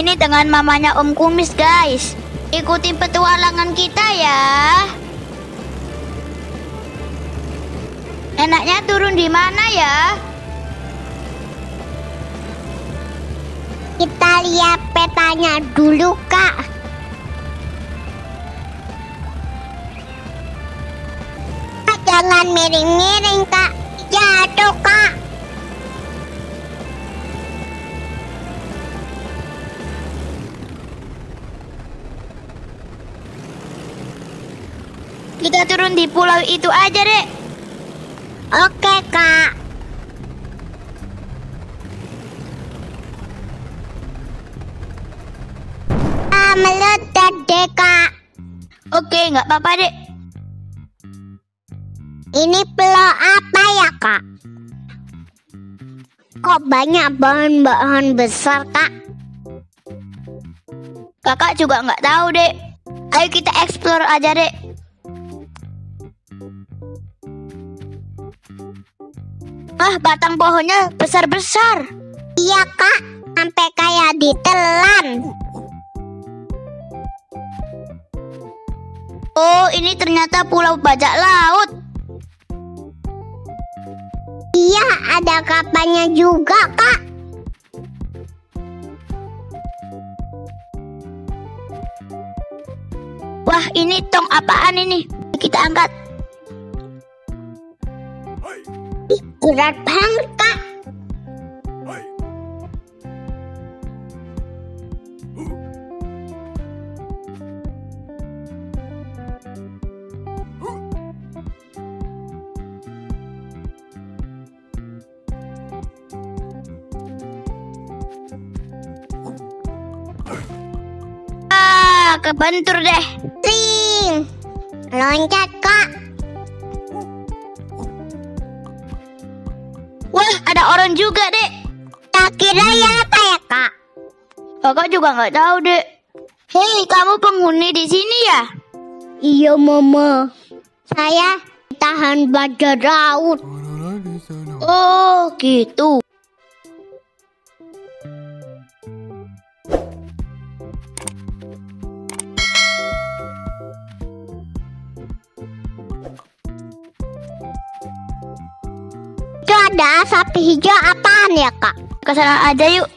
ini dengan mamanya Om Kumis, guys. Ikuti petualangan kita ya. Enaknya turun di mana ya? Kita lihat petanya dulu. Kak, Jangan miring-miring, Kak. Jatuh, Kak. Kita turun di pulau itu aja, Dek. Oke, Kak. Ah, meledak deh, Kak. Oke, nggak apa-apa, Dek. Ini pulau apa ya, Kak? Kok banyak bahan-bahan besar, Kak? Kakak juga nggak tahu, Dek. Ayo kita explore aja, Dek. Wah, batang pohonnya besar-besar. Iya, Kak. Sampai kayak ditelan. Oh, ini ternyata pulau bajak laut. Iya, ada kapalnya juga, Kak. Wah, ini tong apaan ini? Kita angkat. Berat banget, Kak. Ah, kebentur deh. Ting. Loncat, Kak. Wah, ada orang juga, Dek. Tak kira ya apa ya, Kak? Kakak juga nggak tahu, Dek. Hei, kamu penghuni di sini ya? Iya, Mama. Saya tahan baja laut. Oh, gitu. Ada asap hijau apaan ya, Kak? Ke sana aja yuk.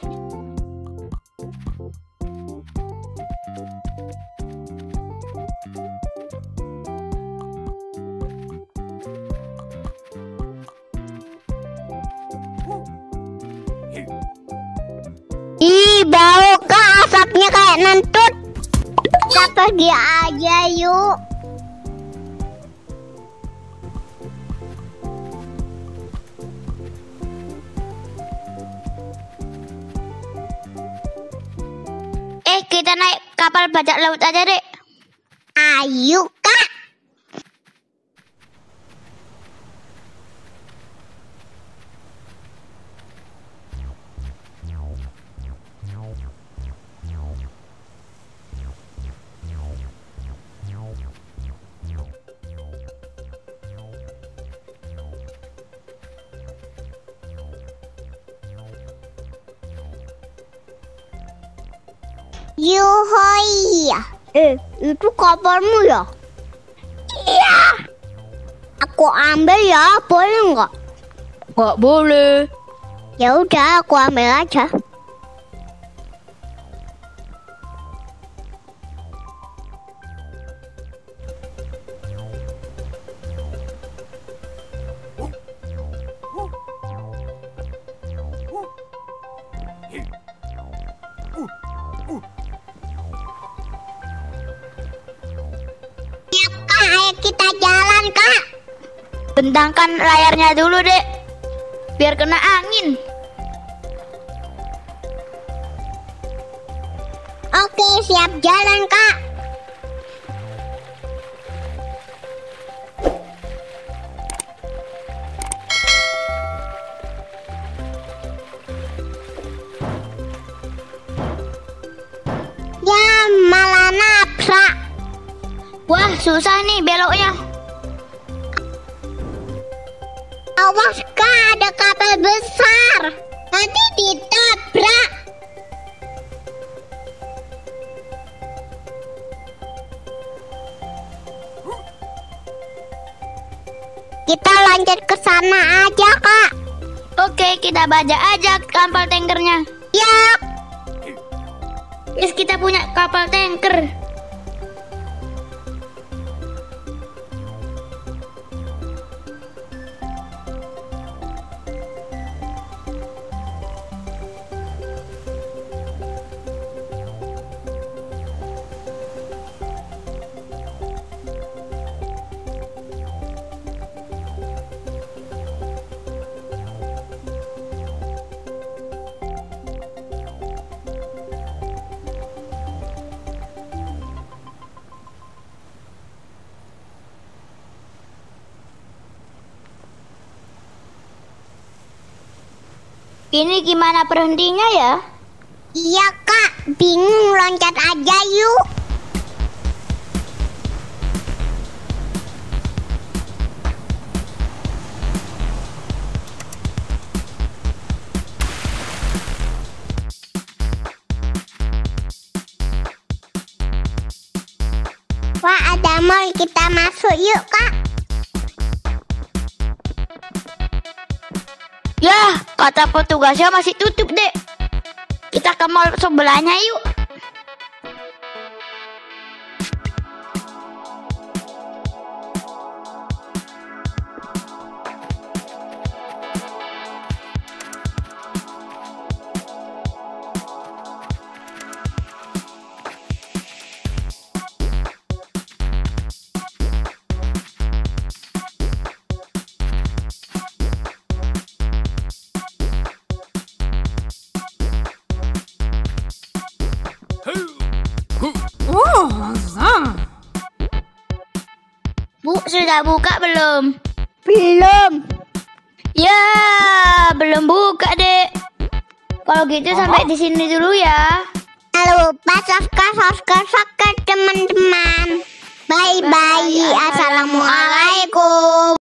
Ih, bau Kak. Asapnya kayak nentut. Kita pergi aja yuk. Kita naik kapal bajak laut aja, Dek. Ayo, Kak. Yuhoi. Eh, itu kapalmu ya? Iya. Aku ambil ya, boleh nggak? Nggak boleh. Ya udah, aku ambil aja. Kita jalan, Kak. Bentangkan layarnya dulu, Dek. Biar kena angin. Oke, siap jalan, Kak. Ya, malah nabrak. Wah, susah nih beloknya. Awas kak, ada kapal besar. Nanti ditabrak. Kita lanjut ke sana aja kak. Oke, kita baca aja kapal tankernya. Ya. Terus kita punya kapal tanker. Ini gimana berhentinya ya? iya, Kak. Bingung loncat aja yuk. Wah, ada mall. Kita masuk yuk, Kak. Ya, kata petugasnya masih tutup, Dek. Kita ke mall sebelahnya yuk. Sudah buka belum? Belum. Ya, belum buka, Dek. Kalau gitu sampai di sini dulu ya. Jangan lupa subscribe, subscribe, subscribe teman-teman. Bye-bye. Bye. Assalamualaikum.